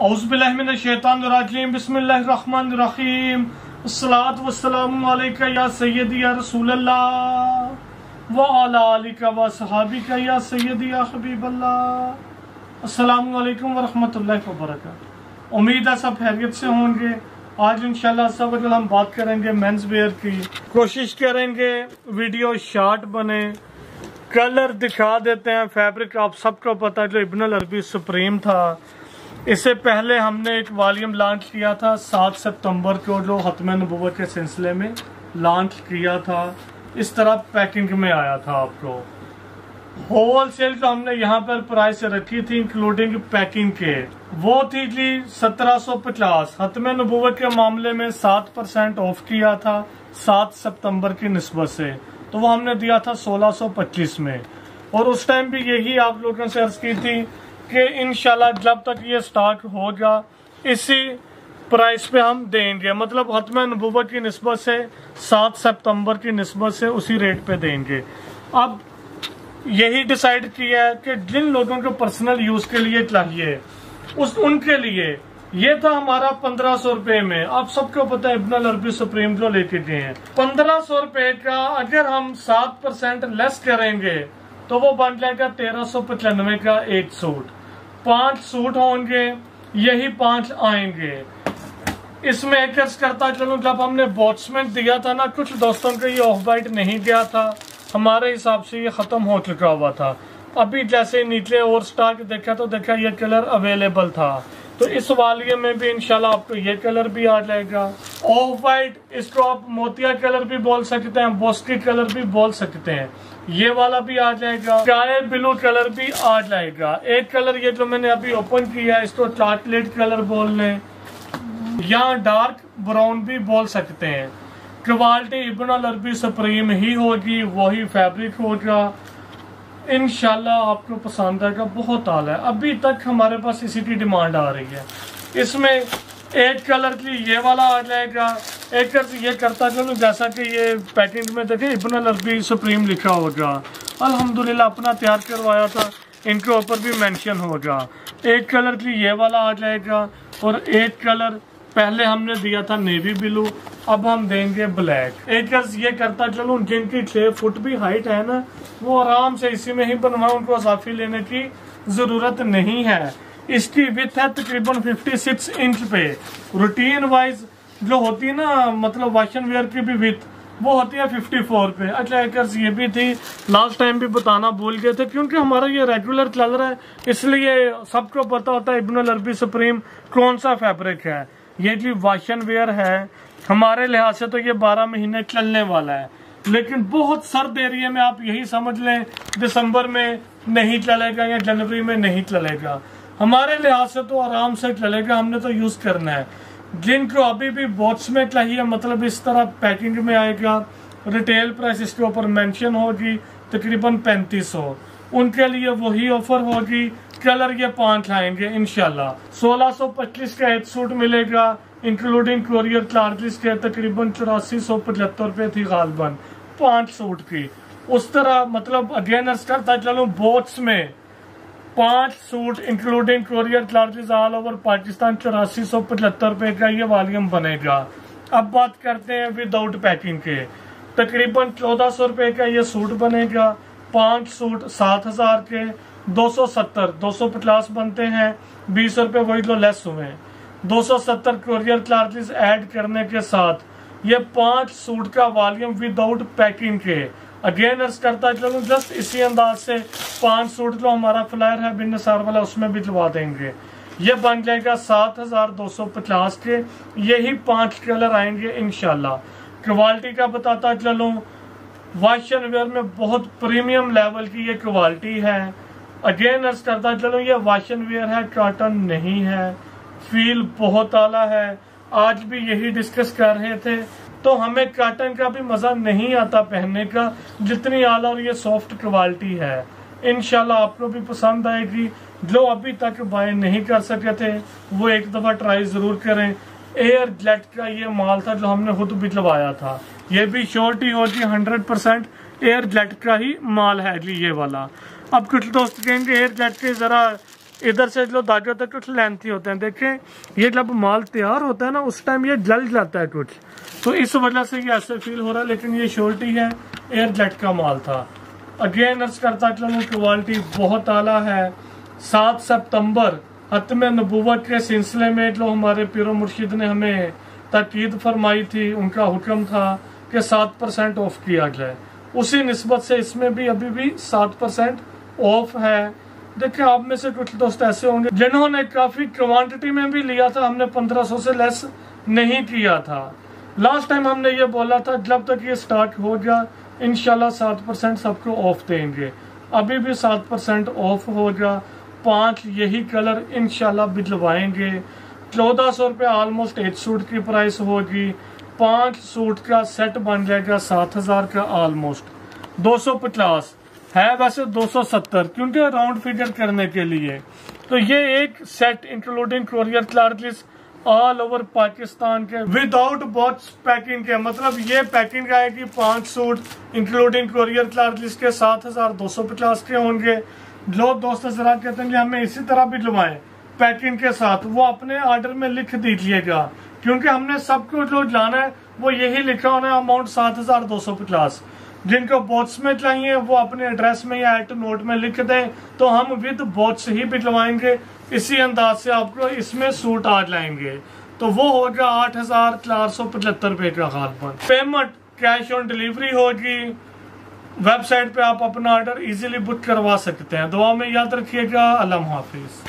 اعوذ باللہ من الشیطان الرجیم، بسم اللہ الرحمن الرحیم۔ الصلاة والسلام علیکہ یا سیدی یا رسول اللہ۔ وعلا علیکہ و صحابیکہ یا سیدی یا حبیب اللہ۔ السلام علیکم ورحمت اللہ وبرکاتہ۔ امید ہے سب خیریت سے ہوں گے۔ آج انشاءاللہ سب اگر ہم بات کریں گے مینز ویئر کی۔ کوشش کریں گے ویڈیو شارٹ بنے۔ کلر دکھا دیتے ہیں، فیبرک، آپ سب کو پتا جو ابن العربی سپریم تھا۔ اس سے پہلے ہم نے ایک والیم لانچ کیا تھا سات ستمبر کو جو ختم نبوت کے سلسلے میں لانچ کیا تھا۔ اس طرح پیکنگ میں آیا تھا آپ کو۔ ہول سیل تو ہم نے یہاں پر پرائس رکھی تھی انکلوڈنگ پیکنگ کے، وہ تھی جی سترہ سو پچاس۔ ختم نبوت کے معاملے میں سات پرسینٹ آف کیا تھا سات ستمبر کی نسبت سے۔ تو وہ ہم نے دیا تھا سولہ سو پچیس میں۔ اور اس ٹائم بھی یہی آپ لوگوں سے عرض کی تھی۔ کہ انشاءاللہ جب تک یہ سٹاک ہوگا اسی پرائس پہ ہم دیں گے۔ مطلب ختم نبوت کی نسبت سے، سات سپتمبر کی نسبت سے اسی ریٹ پہ دیں گے۔ اب یہی ڈیسائیڈ کیا ہے کہ جن لوگوں کو پرسنل یوز کے لیے چاہیے، اس ان کے لیے۔ یہ تھا ہمارا پندرہ سو روپے میں۔ آپ سب کو پتا ابن العربی سپریم جو لے کے گئے ہیں۔ پندرہ سو روپے کا اگر ہم سات پرسینٹ لیس کریں گے، تو وہ بن جائے گا تیرہ سو پچانوے کا ایک سوٹ۔ پانچ سوٹ ہوں گے، یہی پانچ آئیں گے۔ اس میں ایک کرتا چلوں، جب ہم نے بوٹسمنٹ دیا تھا نا، کچھ دوستوں کے یہ آف بائٹ نہیں گیا تھا، ہمارے حساب سے یہ ختم ہو چکا ہوا تھا۔ ابھی جیسے نیچے اور سٹاک دیکھا تو دیکھا یہ کلر اویلیبل تھا۔ تو اس والیے میں بھی انشاءاللہ آپ کو یہ کلر بھی آ جائے گا۔ آف وائٹ اس کو آپ موتیا کلر بھی بول سکتے ہیں، بوسکی کلر بھی بول سکتے ہیں۔ یہ والا بھی آ جائے گا۔ اسکائی بلو کلر بھی آ جائے گا۔ ایک کلر یہ جو میں نے ابھی اوپن کیا ہے، اس کو چاکلیٹ کلر بول لیں۔ یا ڈارک براؤن بھی بول سکتے ہیں۔ کوالٹی ابن العربی سپریم ہی ہوگی، وہی فیبرک ہوگا۔ انشاءاللہ آپ کو پسند آئے گا، بہت آل ہے۔ ابھی تک ہمارے پاس اسی کی ڈیمانڈ آ رہی ہے۔ اس میں ایک کلر کی یہ والا آ جائے گا، ایک یہ کرتا چلو جیسا کہ یہ پیکنگ میں دیکھیں، ابن العربی سپریم لکھا ہوگا الحمدللہ اپنا تیار کروایا تھا، ان کے اوپر بھی مینشن ہوگا ایک کلر کی یہ والا آ جائے گا اور ایک کلر پہلے ہم نے دیا تھا نیوی بلو، اب ہم دیں گے بلیک۔ ایک یہ کرتا، چلو جن کی چھ فٹ بھی ہائٹ ہے نا، وہ آرام سے اسی میں ہی بنوا ان کو اضافی لینے کی ضرورت نہیں ہے۔ اس کی وتھ ہے تقریباً 56 انچ پہ۔ روٹین وائز جو ہوتی ہے نا مطلب واشن ویئر کی بھی وتھ وہ ہوتی ہے 54 پہ۔ اچھا ایک یہ بھی تھی۔ لاسٹ ٹائم بھی بتانا بھول گئے تھے، کیونکہ ہمارا یہ ریگولر چل رہا ہے، اس لیے سب کو پتا ہوتا ہے ابن العربی سپریم کون سا فیبرک ہے۔ یہ جی واشن ویئر ہے۔ ہمارے لحاظ سے تو یہ بارہ مہینے چلنے والا ہے۔ لیکن بہت سرد ایریے میں آپ یہی سمجھ لیں، دسمبر میں نہیں چلے گا یا جنوری میں نہیں چلے گا۔ ہمارے لحاظ سے تو آرام سے چلے گا، ہم نے تو یوز کرنا ہے۔ جن کو ابھی بھی بوٹس میں چاہیے مطلب اس طرح پیکنگ میں آئے گا۔ ریٹیل پرائس اس کے اوپر مینشن ہوگی، تقریباً پینتیس سو۔ ان کے لیے وہی آفر ہوگی۔ کلر یہ پانچ آئیں گے انشاءاللہ۔ سولہ سو پچیس کا ایک سوٹ ملے گا انکلوڈنگ کوریئر چارجز کے تقریباً چوراسی سو پچہتر روپے تھی غالباً، پانچ سوٹ کی۔ اس طرح مطلب اگین کرتا چلوں بوٹس میں، پانچ suit including courier charges all over Pakistan, چوراسی سو پچہتر روپے کا یہ والیوم بنے گا۔ اب بات کرتے ہیں ود آؤٹ پیکنگ کے۔ تقریباً چودہ سو روپے کا یہ سوٹ بنے گا، پانچ سوٹ سات ہزار کے۔ دو سو ستر، دو سو پچاس بنتے ہیں، بیس روپے وہی تو لیس ہوئے دو سو ستر کوریئر چارجز ایڈ کرنے کے ساتھ یہ پانچ سوٹ کا والیوم ود آؤٹ پیکنگ کے۔ اگین ارز کرتا چلوں جسٹ اسی انداز سے پانچ سوٹ جو ہمارا فلائر ہے بن نصار والا، اس میں بھی لوا دیں گے۔ یہ بن جائے گا سات ہزار دو سو پچاس کے۔ یہی پانچ کلر آئیں گے انشاءاللہ۔ کوالٹی کا بتاتا چلوں۔ واشن ویئر میں بہت پریمیم لیول کی یہ کوالٹی ہے۔ اگین ارز کرتا چلو یہ واشن ویئر ہے کاٹن نہیں ہے فیل بہت اعلیٰ ہے۔ آج بھی یہی ڈسکس کر رہے تھے۔ تو ہمیں کاٹن کا بھی مزہ نہیں آتا پہننے کا، جتنی اعلیٰ اور یہ سافٹ کوالٹی ہے۔ انشاءاللہ آپ کو بھی پسند آئے گی۔ جو ابھی تک بائی نہیں کر سکے تھے، وہ ایک دفعہ ٹرائی ضرور کریں۔ ایئر جیٹ کا یہ مال تھا جو ہم نے خود بھی لوایا تھا۔ یہ بھی شورٹی ہوگی ہنڈریڈ پرسینٹ ایئر جیٹ کا ہی مال ہے جی یہ والا۔ اب کچھ دوست کہیں گے ایئر جیٹ کے ذرا ادھر سے جو داغے ہوتے ہیں کچھ لینتھی ہوتے ہیں۔ دیکھیں، یہ جب مال تیار ہوتا ہے نا، اس ٹائم یہ جل جاتا ہے کچھ۔ تو اس وجہ سے یہ ایسے فیل ہو رہا ہے، لیکن یہ شورٹی ہے ایئر جیٹ کا مال تھا۔ اگین ارز کرتا چلوں کوالٹی بہت اعلیٰ ہے۔ سات سپتمبر حتم نبوت کے سلسلے میں جو ہمارے پیر و مرشد نے ہمیں تاکید فرمائی تھی، ان کا حکم تھا کہ سات پرسنٹ آف کیا جائے۔ اسی نسبت سے اس میں بھی ابھی بھی سات پرسنٹ آف ہے۔ دیکھیں آپ میں سے کچھ دوست ایسے ہوں گے جنہوں نے کافی کوانٹٹی میں بھی لیا تھا، ہم نے پندرہ سو سے لیس نہیں کیا تھا۔ لاسٹ ٹائم ہم نے یہ بولا تھا، جب تک یہ سٹارٹ ہو گیا، انشاءاللہ سات پرسنٹ سب کو آف دیں گے۔ ابھی بھی سات پرسنٹ آف ہو گیا۔ پانچ یہی کلر انشاءاللہ بجلوائیں گے۔ چودہ سو روپے آلموسٹ ایک سوٹ کی پرائس ہوگی۔ پانچ سوٹ کا سیٹ بن جائے گا سات ہزار کا آلموسٹ دو سو پچاس۔ ہے ویسے دو سو ستر، کیونکہ راؤنڈ فگر کرنے کے لیے۔ تو یہ ایک set including courier charges all over Pakistan کے ود آؤٹ باکس پیکنگ کے۔ مطلب یہ پیکنگ آئے گی پانچ سوٹ انکلوڈنگ کوریئر چارجز کے سات ہزار دو سو پچاس کے ہوں گے۔ جو دوست حضرات کہتے ہیں کہ ہمیں اسی طرح بھی لوائیں پیکنگ کے ساتھ۔ وہ اپنے آرڈر میں لکھ دیجیے گا۔ کیونکہ ہم نے سب کو جو جانا ہے وہ یہی لکھا ہونا ہے اماؤنٹ سات ہزار دو سو پچاس۔ جن کو بوٹس میں چاہیے، وہ اپنے ایڈریس میں یا ایٹ نوٹ میں لکھ دیں تو ہم ود بوٹس ہی بجلوائیں گے۔ اسی انداز سے آپ کو اس میں سوٹ آ جائیں گے۔ تو وہ ہوگا آٹھ ہزار چار سو پچہتر روپے کا غالباً پیمنٹ کیش آن ڈیلیوری ہوگی۔ ویب سائٹ پہ آپ اپنا آرڈر ایزیلی بک کروا سکتے ہیں۔ دعا میں یاد رکھیے گا۔ اللہ حافظ